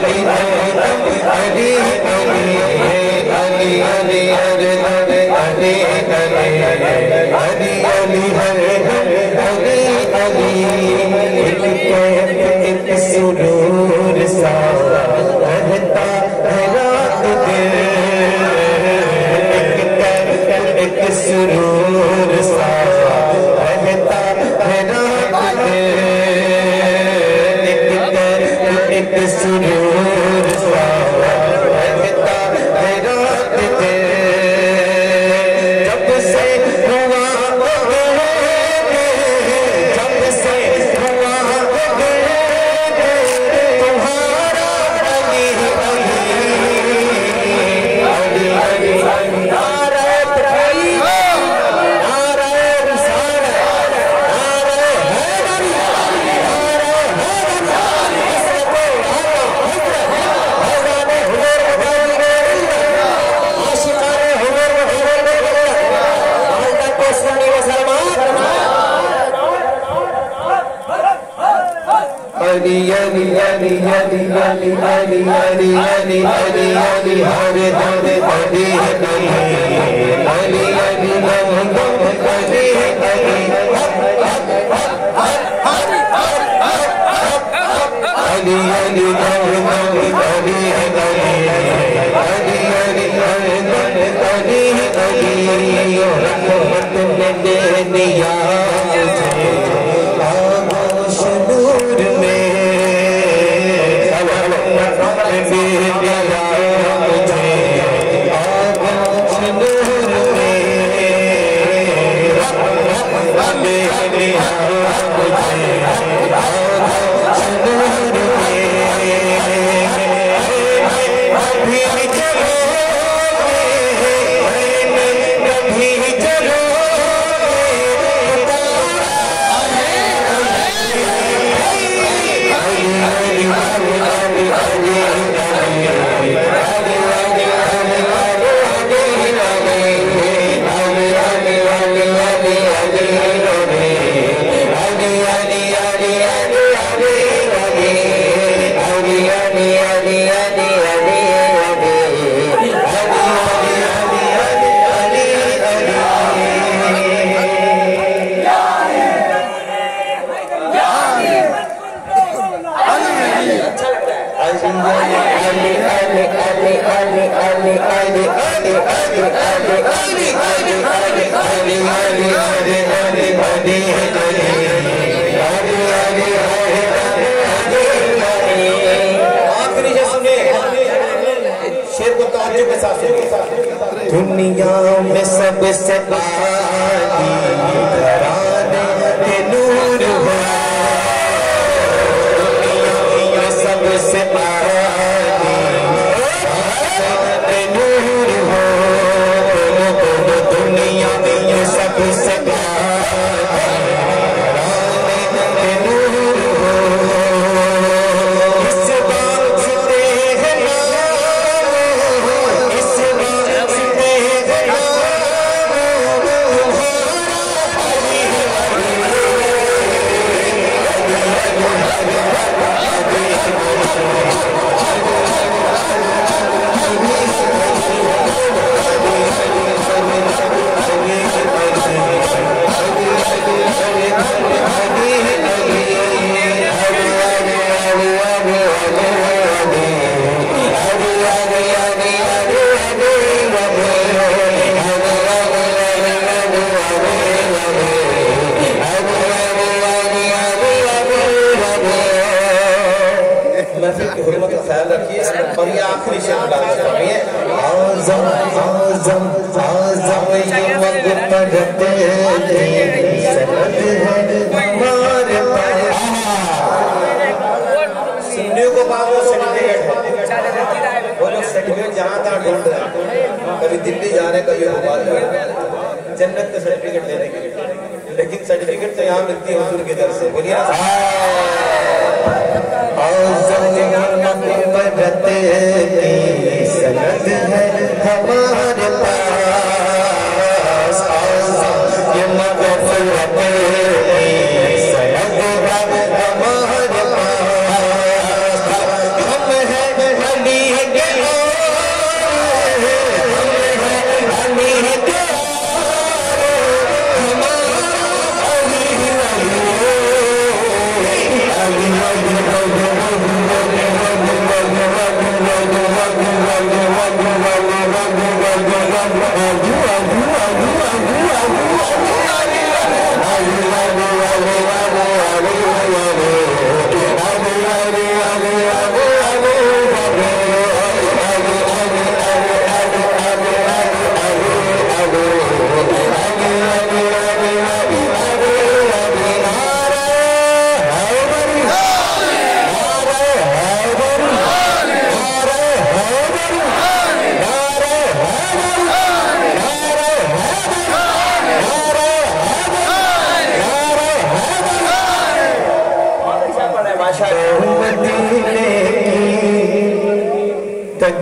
Gracias. Yeah. Hare Hare Hare Hare Gracias. ख्याल रखिए और ये आखिरी शेर आज़म आज़म आज़म पढ़ते है हमारे पास को पाओ सर्टिफिकेट वो लोग सर्टिफिकेट जहाँ तहाँ ढूंढ रहे हैं। कभी दिल्ली जन्नत का सर्टिफिकेट लेने के लिए। लेकिन सर्टिफिकेट तो यहाँ मिलती है हुजूर की दर से। बोलिए ना सनत है हमारे